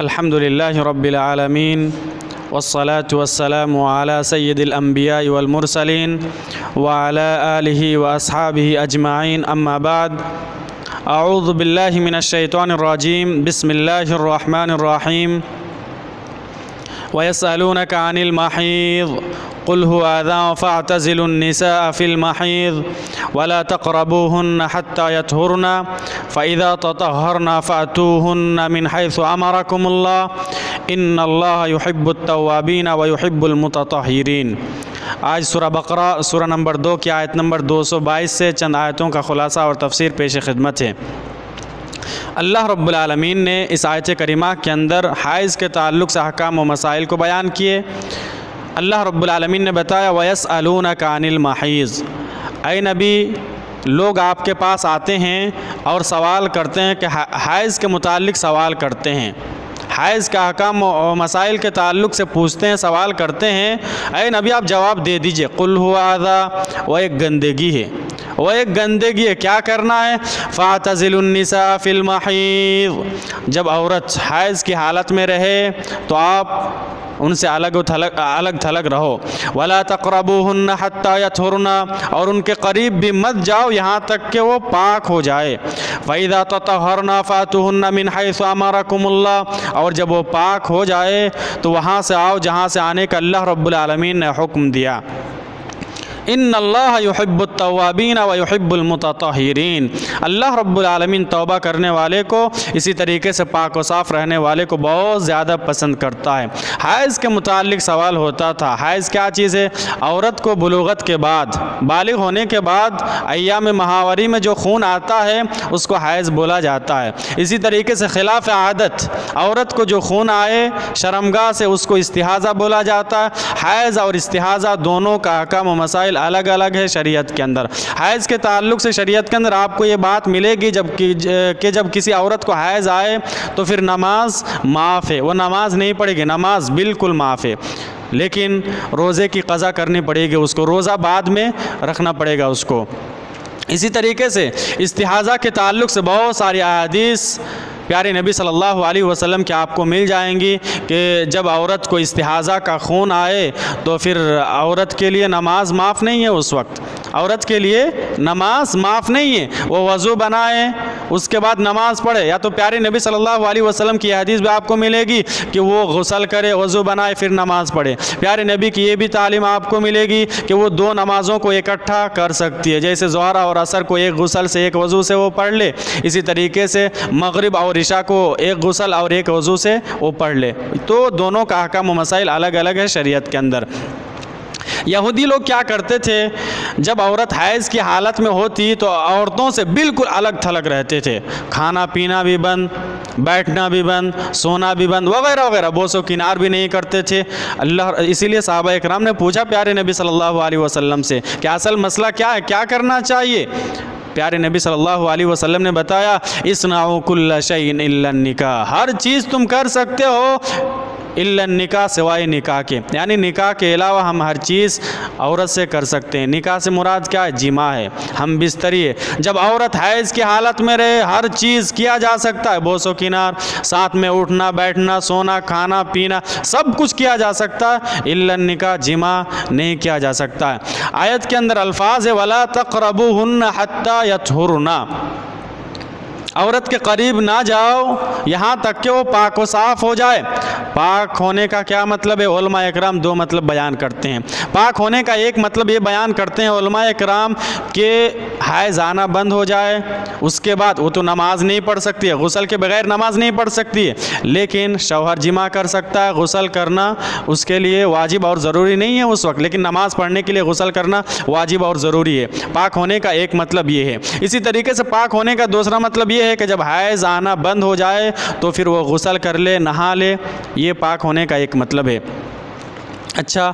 الحمد لله رب العالمين والصلاة والسلام على سيد الأنبياء والمرسلين وعلى آله وأصحابه أجمعين. أما بعد أعوذ بالله من الشيطان الرجيم. بسم الله الرحمن الرحيم. ويسألونك عن المحيض قل هو أذى فاعتزلوا النساء في المحيض ولا تقربوهن حتى يطهرن فإذا تطهرن فأتوهن من حيث أمركم الله إن الله يحب التوابين ويحب المتطهرين آج سورہ بقرہ، سورہ نمبر دو کی آیت نمبر دو سو بائیس سے چند آیتوں کا خلاصہ اور تفسیر پیش خدمت ہے۔ اللہ رب العالمین نے اس آیت کریمہ کے اندر حائض کے تعلق سے حکام و مسائل کو بیان کیے۔ اللہ رب العالمین نے بتایا ویس عَنِ الْمَحِيزِ اے نبی، لوگ آپ کے پاس آتے ہیں اور سوال کرتے ہیں کہ حائض کے متعلق سوال کرتے ہیں۔ حائض کا حکام و مسائل کے تعلق سے پوچھتے ہیں، سوال کرتے ہیں۔ اے نبی، آپ جواب دے دیجیے۔ قل ہوا آدھا وہ ایک گندگی ہے۔ وہ ایک گندگی ہے۔ کیا کرنا ہے؟ فَاتَزِلُ النِّسَاءَ فِي الْمَحِيض۔ جب عورت حائض کی حالت میں رہے تو آپ ان سے الگ و تھلگ الگ تھلگ رہو۔ ولا تقربوهن حتى يطهرن اور ان کے قریب بھی مت جاؤ یہاں تک کہ وہ پاک ہو جائے۔ وَإِذَا تطهرن فاتوهن من حيث امركم الله اور جب وہ پاک ہو جائے تو وہاں سے آؤ جہاں سے آنے کا اللہ رب العالمین نے حکم دیا۔ ان اللہ یحب التوابین و یحب المتطہرین اللہ رب العالمین توبہ کرنے والے کو اسی طریقے سے پاک و صاف رہنے والے کو بہت زیادہ پسند کرتا ہے۔ حائض کے متعلق سوال ہوتا تھا حائض کیا چیز ہے؟ عورت کو بلوغت کے بعد، بالغ ہونے کے بعد ایام مہاوری میں جو خون آتا ہے، اس کو حائض بولا جاتا ہے۔ اسی طریقے سے خلاف عادت، عورت کو جو خون آئے، شرمگاہ سے اس کو استحاضہ بولا جاتا ہے۔ حائض اور استحاضہ دونوں کا حکم و مسائل الگ الگ ہے شریعت کے اندر۔ حائض کے تعلق سے شریعت کے اندر آپ کو یہ بات ملے گی جبکہ جب کسی عورت کو حائض آئے تو پھر نماز معاف ہے۔ وہ نماز نہیں پڑے گی، نماز بالکل معاف ہے۔ لیکن روزے کی قضا کرنی پڑے گی، اس کو روزہ بعد میں رکھنا پڑے گا اس کو۔ اسی طریقے سے استحاضہ کے تعلق سے بہت ساری احادیث پیارے نبی صلی اللہ علیہ وسلم کے آپ کو مل جائیں گی کہ جب عورت کو استحاضہ کا خون آئے تو پھر عورت کے لیے نماز معاف نہیں ہے اس وقت؟ عورت کے لیے نماز معاف نہیں ہے۔ وہ وضو بنائے اس کے بعد نماز پڑھے۔ یا تو پیارے نبی صلی اللہ علیہ وسلم کی حدیث بھی آپ کو ملے گی کہ وہ غسل کرے، وضو بنائے، پھر نماز پڑھے۔ پیارے نبی کی یہ بھی تعلیم آپ کو ملے گی کہ وہ دو نمازوں کو اکٹھا کر سکتی ہے۔ جیسے زہرہ اور عصر کو ایک غسل سے ایک وضو سے وہ پڑھ لے، اسی طریقے سے مغرب اور عشاء کو ایک غسل اور ایک وضو سے وہ پڑھ لے۔ تو دونوں کا حکم و مسائل الگ الگ ہے شریعت کے اندر۔ یہودی لوگ کیا کرتے تھے؟ جب عورت حیض کی حالت میں ہوتی تو عورتوں سے بالکل الگ تھلگ رہتے تھے۔ کھانا پینا بھی بند، بیٹھنا بھی بند، سونا بھی بند، وغیرہ وغیرہ۔ بوس و کنار بھی نہیں کرتے تھے۔ اللہ، اسی لیے صحابہ اکرام نے پوچھا پیارے نبی صلی اللہ علیہ وسلم سے کہ اصل مسئلہ کیا ہے؟ کیا کرنا چاہیے؟ پیارے نبی صلی اللہ علیہ وسلم نے بتایا اسنعو کل شعین الا النکاح۔ ہر چیز تم کر سکتے ہو۔ الا نکاح سوائے نکاح کے۔ یعنی نکاح کے علاوہ ہم ہر چیز عورت سے کر سکتے ہیں۔ نکاح سے مراد کیا ہے؟ جمع ہے۔ ہم بستری ہے جب عورت حیض کی حالت میں رہے، ہر چیز کیا جا سکتا ہے؟ بوس و کنار، ساتھ میں اٹھنا، بیٹھنا، سونا، کھانا، پینا، سب کچھ کیا جا سکتا ہے۔ الا نکاح جمع نہیں کیا جا سکتا ہے۔ آیت کے اندر الفاظ ہے، ولا تقربوهن حتى يطهرن عورت کے قریب نہ جاؤ، یہاں تک کہ وہ پاک و صاف ہو جائے۔ پاک ہونے کا کیا مطلب ہے؟ علماء اکرام دو مطلب بیان کرتے ہیں۔ پاک ہونے کا ایک مطلب یہ بیان کرتے ہیں علماء اکرام کہ حیض آنا بند ہو جائے، اس کے بعد وہ تو نماز نہیں پڑھ سکتی ہے، غسل کے بغیر نماز نہیں پڑھ سکتی ہے۔ لیکن شوہر جمع کر سکتا ہے، غسل کرنا اس کے لیے واجب اور ضروری نہیں ہے اس وقت۔ لیکن نماز پڑھنے کے لیے غسل کرنا واجب اور ضروری ہے۔ پاک ہونے کا ایک مطلب یہ ہے۔ اسی طریقے سے پاک ہونے کا دوسرا مطلب یہ ہے کہ جب حیض آنا بند ہو جائے تو پھر وہ غسل کر لے، نہا لے۔ یہ پاک ہونے کا ایک مطلب ہے۔ اچھا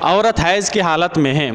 عورت حیض کی حالت میں ہے۔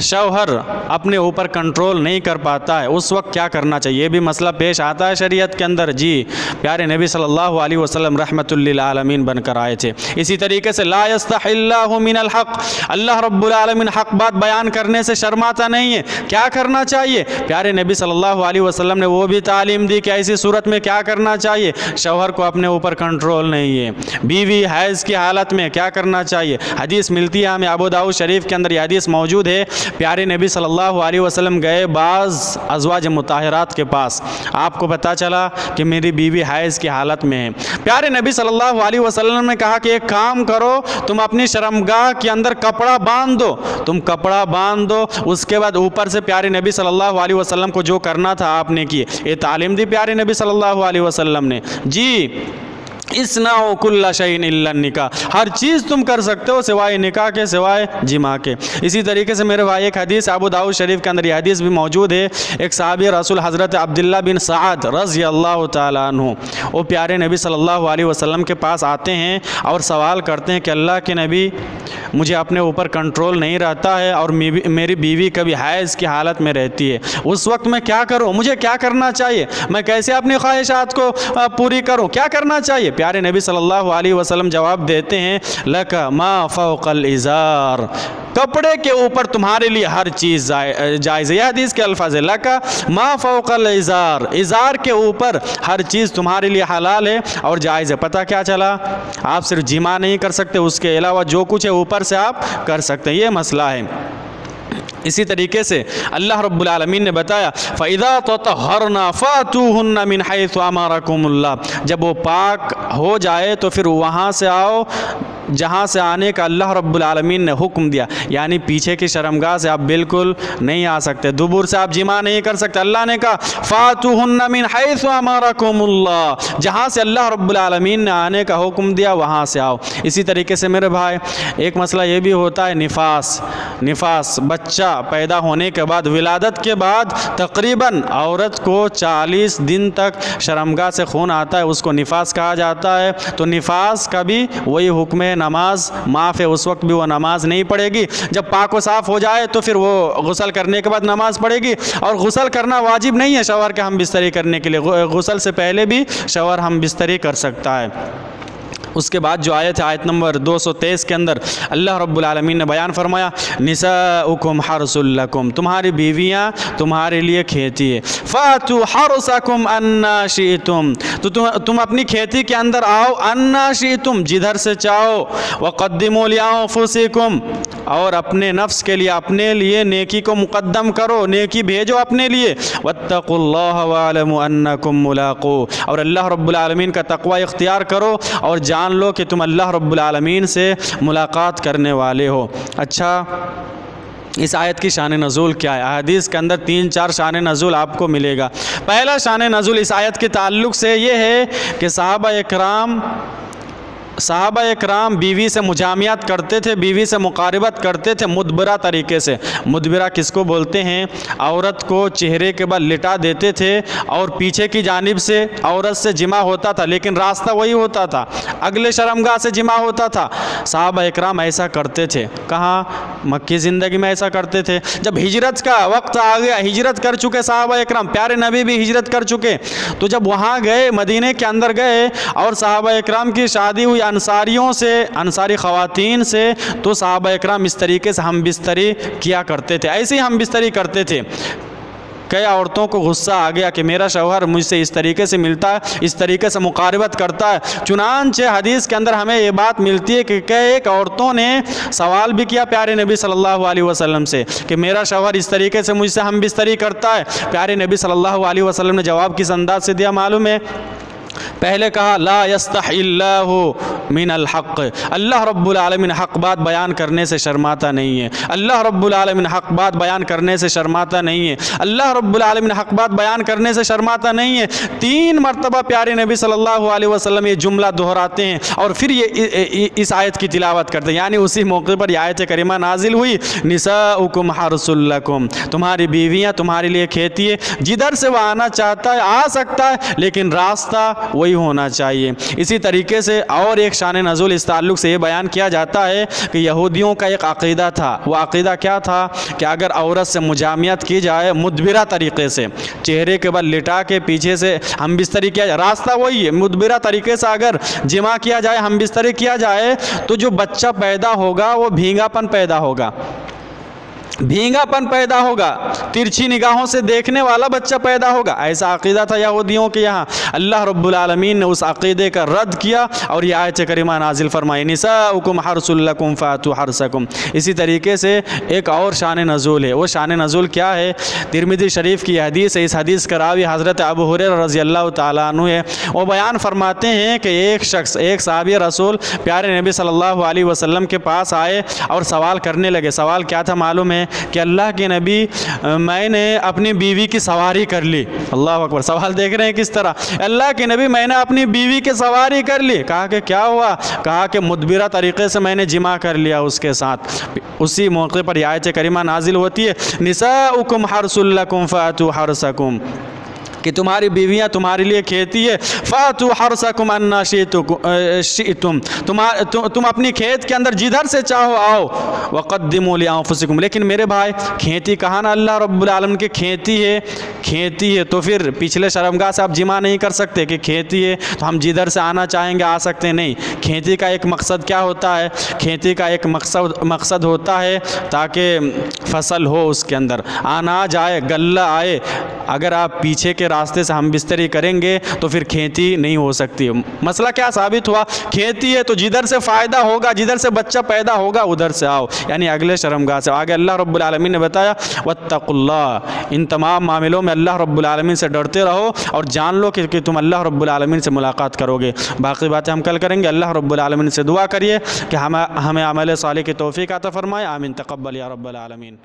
شوہر اپنے اوپر کنٹرول نہیں کر پاتا ہے۔ اس وقت کیا کرنا چاہیے؟ یہ بھی مسئلہ پیش آتا ہے شریعت کے اندر۔ جی پیارے نبی صلی اللہ علیہ وسلم رحمۃ للعالمین بن کر آئے تھے۔ اسی طریقے سے لا اللہ من الحق۔ اللہ رب العالمین حق بات بیان کرنے سے شرماتا نہیں ہے۔ کیا کرنا چاہیے؟ پیارے نبی صلی اللہ علیہ وسلم نے وہ بھی تعلیم دی کہ ایسی صورت میں کیا کرنا چاہیے؟ شوہر کو اپنے اوپر کنٹرول نہیں ہے۔ بیوی حیض کی حالت میں کیا کرنا چاہیے؟ حدیث ملتی ہے۔ ہمیں ابو داؤد شریف کے اندر یہ حدیث موجود ہے۔ پیارے نبی صلی اللہ علیہ وسلم گئے بعض ازواج مطاہرات کے پاس۔ آپ کو پتہ چلا کہ میری بیوی حیض کی حالت میں ہے۔ پیارے نبی صلی اللہ علیہ وسلم نے کہا کہ ایک کام کرو، تم اپنی شرمگاہ کے اندر کپڑا باندھ دو تم کپڑا باندھ دو اس کے بعد اوپر سے پیارے نبی صلی اللہ علیہ وسلم کو جو کرنا تھا آپ نے کیے۔ یہ تعلیم دی پیارے نبی صلی اللہ علیہ وسلم نے۔ جی اسنا کل شعین اللہ نکاح ہر چیز تم کر سکتے ہو سوائے نکاح کے، سوائے جمع کے۔ اسی طریقے سے میرے بھائی، ایک حدیث ابو داؤد شریف کے اندر یہ حدیث بھی موجود ہے۔ ایک صحابی رسول حضرت عبداللہ بن سعد رضی اللہ تعالیٰ عنہ۔ وہ پیارے نبی صلی اللہ علیہ وسلم کے پاس آتے ہیں اور سوال کرتے ہیں کہ اللہ کے نبی مجھے اپنے اوپر کنٹرول نہیں رہتا ہے اور میری بیوی کبھی حیض کی حالت میں رہتی ہے۔ اس وقت میں کیا کروں؟ مجھے کیا کرنا چاہیے؟ میں کیسے اپنی خواہشات کو پوری کروں؟ کیا کرنا چاہیے؟ پیارے نبی صلی اللہ علیہ وسلم جواب دیتے ہیں لکا ما فوق الازار کپڑے کے اوپر تمہارے لیے ہر چیز جائز ہے۔ یہ حدیث کے الفاظ ہے لکا ما فوق الازار ازار کے اوپر ہر چیز تمہارے لیے حلال ہے اور جائز ہے۔ پتہ کیا چلا؟ آپ صرف جمع نہیں کر سکتے، اس کے علاوہ جو کچھ ہے اوپر سے آپ کر سکتے ہیں۔ یہ مسئلہ ہے۔ اسی طریقے سے اللہ رب العالمین نے بتایا، فَإِذَا تَطَهَرْنَا فَاتُوهُنَّ مِنْ حَيْثُ أَمَرَكُمُ اللَّهِ۔ جب وہ پاک ہو جائے تو پھر وہاں سے آؤ۔ جہاں سے آنے کا اللہ رب العالمین نے حکم دیا یعنی پیچھے کی شرمگاہ سے آپ بالکل نہیں آ سکتے۔ دبور سے آپ جمع نہیں کر سکتے۔ اللہ نے کہا فَاتُوهُنَّ مِنْ حَيْثُ أَمَرَكُمُ اللَّهِ جہاں سے اللہ رب العالمین نے آنے کا حکم دیا، وہاں سے آؤ۔ اسی طریقے سے میرے بھائی، ایک مسئلہ یہ بھی ہوتا ہے، نفاس۔ نفاس، بچہ پیدا ہونے کے بعد، ولادت کے بعد تقریباً عورت کو چالیس دن تک شرمگاہ سے خون آتا ہے، اس کو نفاس کہا جاتا ہے۔ تو نفاس کا بھی وہی حکم ہے نماز معاف ہے، اس وقت بھی وہ نماز نہیں پڑھے گی۔ جب پاک و صاف ہو جائے تو پھر وہ غسل کرنے کے بعد نماز پڑھے گی۔ اور غسل کرنا واجب نہیں ہے شوہر کے ہم بستری کرنے کے لیے۔ غسل سے پہلے بھی شوہر ہم بستری کر سکتا ہے۔ اس کے بعد جو آیت ہے، آیت نمبر دو سو تیس کے اندر اللہ رب العالمین نے بیان فرمایا، نساؤکم حرس لکم، تمہاری بیویاں تمہارے لیے کھیتی ہے۔ فاتو حرسکم انا شئتم، تو تم اپنی کھیتی کے اندر آؤ، انا شئتم، جدھر سے چاہو، وقدموا لانفسکم، اور اپنے نفس کے لیے، اپنے لیے نیکی کو مقدم کرو، نیکی بھیجو اپنے لیے۔ واتقوا اللہ وعلموا انکم ملاقو اور اللہ رب العالمین کا تقوی اختیار کرو، اور جان جان لو کہ تم اللہ رب العالمین سے ملاقات کرنے والے ہو۔ اچھا اس آیت کی شان نزول کیا ہے؟ احادیث کے اندر تین چار شان نزول آپ کو ملے گا۔ پہلا شان نزول اس آیت کے تعلق سے یہ ہے کہ صحابہ اکرام صحابہ اکرام بیوی سے مجامعات کرتے تھے، بیوی سے مقاربت کرتے تھے مدبرہ طریقے سے۔ مدبرہ کس کو بولتے ہیں؟ عورت کو چہرے کے بعد لٹا دیتے تھے اور پیچھے کی جانب سے عورت سے جمع ہوتا تھا، لیکن راستہ وہی ہوتا تھا۔ اگلے شرمگاہ سے جمع ہوتا تھا۔ صحابہ اکرام ایسا کرتے تھے۔ کہاں؟ مکی زندگی میں ایسا کرتے تھے۔ جب ہجرت کا وقت آ گیا، ہجرت کر چکے صحابہ اکرام۔ پیارے نبی بھی ہجرت کر چکے۔ تو جب وہاں گئے مدینے کے اندر گئے اور صحابہ اکرام کی شادی ہوئی انصاریوں سے، انصاری خواتین سے تو صحابہ اکرام اس طریقے سے ہم بستری کیا کرتے تھے۔ ایسے ہی ہم بستری کرتے تھے۔ کئی عورتوں کو غصہ آ گیا کہ میرا شوہر مجھ سے اس طریقے سے ملتا ہے اس طریقے سے مقاربت کرتا۔ ہے چنانچہ حدیث کے اندر ہمیں یہ بات ملتی ہے کہ کئی ایک عورتوں نے سوال بھی کیا پیارے نبی صلی اللہ علیہ وسلم سے کہ میرا شوہر اس طریقے سے مجھ سے ہم بستری کرتا ہے۔ پیارے نبی صلی اللہ علیہ وسلم نے جواب کس انداز سے دیا معلوم ہے؟ پہلے کہا، لا یستح اللہ من الحق. اللہ رب العالمین حق بات بیان کرنے سے شرماتا نہیں ہے. اللہ رب العالمین حق بات بیان کرنے سے شرماتا نہیں ہے. اللہ رب العالمین حق بات بیان کرنے سے شرماتا نہیں ہے. تین مرتبہ پیارے نبی صلی اللہ علیہ وسلم یہ جملہ دہراتے ہیں اور پھر یہ اس آیت کی تلاوت کرتے ہیں. یعنی اسی موقع پر یہ آیت کریمہ نازل ہوئی. نساؤکم حرس لکم. تمہاری بیویاں تمہارے لیے کھیتی ہے. جدھر سے وہ آنا چاہتا ہے، آ سکتا ہے، لیکن راستہ وہی ہونا چاہیے۔ اسی طریقے سے اور ایک شان نزول اس تعلق سے یہ بیان کیا جاتا ہے کہ یہودیوں کا ایک عقیدہ تھا۔ وہ عقیدہ کیا تھا؟ کہ اگر عورت سے مجامعت کی جائے مدبرہ طریقے سے، چہرے کے بعد لٹا کے پیچھے سے ہم بستری کیا جائے۔ راستہ وہی ہے، مدبرہ طریقے سے اگر جمع کیا جائے، ہم بستری کیا جائے، تو جو بچہ پیدا ہوگا وہ بھینگا پن پیدا ہوگا۔ بھینگا پن پیدا ہوگا، ترچھی نگاہوں سے دیکھنے والا بچہ پیدا ہوگا۔ ایسا عقیدہ تھا یہودیوں کے یہاں۔ اللہ رب العالمین نے اس عقیدے کا رد کیا اور یہ آیت کریمہ نازل فرمائی، نساؤکم حرس لکم فاتو حرسکم اسی طریقے سے ایک اور شان نزول ہے۔ وہ شان نزول کیا ہے؟ ترمیدی شریف کی حدیث ہے۔ اس حدیث کا راوی حضرت ابو حریر رضی اللہ تعالیٰ عنہ ہے۔ وہ بیان فرماتے ہیں کہ ایک شخص، ایک صحابی رسول پیارے نبی صلی اللہ علیہ وسلم کے پاس آئے اور سوال کرنے لگے۔ سوال کیا تھا معلوم ہے؟ کہ اللہ کے نبی، میں نے اپنی بیوی کی سواری کر لی۔ اللہ اکبر۔ سوال دیکھ رہے ہیں کس طرح؟ اللہ کے نبی، میں نے اپنی بیوی کی سواری کر لی۔ کہا کہ کیا ہوا؟ کہا کہ مدبرہ طریقے سے میں نے جمع کر لیا اس کے ساتھ۔ اسی موقع پر یہ آیت کریمہ نازل ہوتی ہے۔ نساؤکم حرس لکم فاتو حرسکم۔ کہ تمہاری بیویاں تمہارے لیے کھیتی ہے۔ فاتو حرسکم انا شئتم۔ تم اپنی کھیت کے اندر جدھر سے چاہو آؤ۔ وقدموا لانفسکم لیکن میرے بھائی، کھیتی کہاں نا اللہ رب العالمین کی کھیتی ہے؟ کھیتی ہے تو پھر پچھلے شرمگاہ سے آپ جمع نہیں کر سکتے کہ کھیتی ہے تو ہم جدھر سے آنا چاہیں گے، آ سکتے نہیں، کھیتی کا ایک مقصد کیا ہوتا ہے؟ کھیتی کا ایک مقصد مقصد ہوتا ہے تاکہ فصل ہو اس کے اندر۔ اناج آئے غلہ آئے۔ اگر آپ پیچھے کے راستے سے ہم بستری کریں گے تو پھر کھیتی نہیں ہو سکتی۔ مسئلہ کیا ثابت ہوا؟ کھیتی ہے تو جدھر سے فائدہ ہوگا، جدھر سے بچہ پیدا ہوگا، ادھر سے آؤ۔ یعنی اگلے شرمگاہ سے۔ آگے اللہ رب العالمین نے بتایا، وَاتَّقُوا اللَّهِ۔ ان تمام معاملوں میں اللہ رب العالمین سے ڈرتے رہو اور جان لو کہ تم اللہ رب العالمین سے ملاقات کرو گے۔ باقی باتیں ہم کل کریں گے۔ اللہ رب العالمین سے دعا کریے کہ ہمیں ہمیں عمل صالح کی توفیق عطا فرمائے۔ آمین۔ تقبل یا رب العالمین۔